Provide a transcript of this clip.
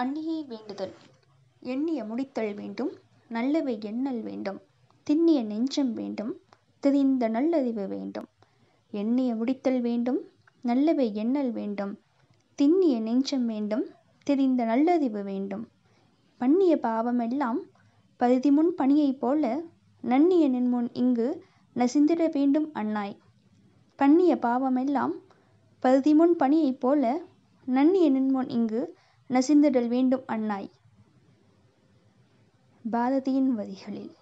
அன்னியை வேண்டுதல். எண்ணிய முடித்தல் வேண்டும். நல்லவை எண்ணல் வேண்டும். திண்ணிய நெஞ்சம் வேண்டும். தெரிந்த நல்லறிவு வேண்டும். எண்ணிய முடித்தல் வேண்டும். நல்லவை எண்ணல் வேண்டும். திண்ணிய நெஞ்சம் வேண்டும். தெரிந்த நல்லறிவு வேண்டும். பண்ணிய பாவமெல்லாம் பருதிமுன் பணியைப் போல நன்னிய நின்முன் இங்கு நசிந்திட வேண்டும் அன்னாய் பண்ணிய பாவமெல்லாம் பருதிமுன் பணியைப் போல நன்னிய நின்முன் இங்கு நசிந்திடல் வேண்டும் அன்னாய் பாரதியின் வரிகளில்